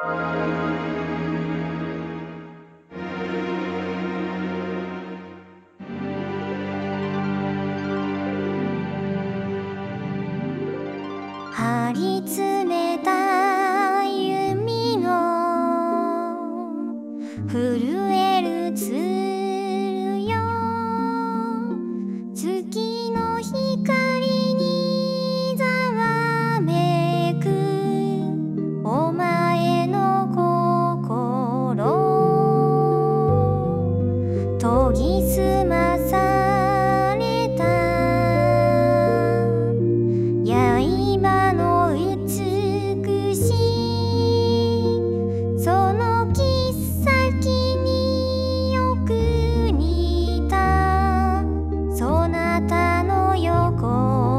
張り詰めた弓の研ぎ澄まされた。刃の美しい。その切っ先によく似た。そなたの横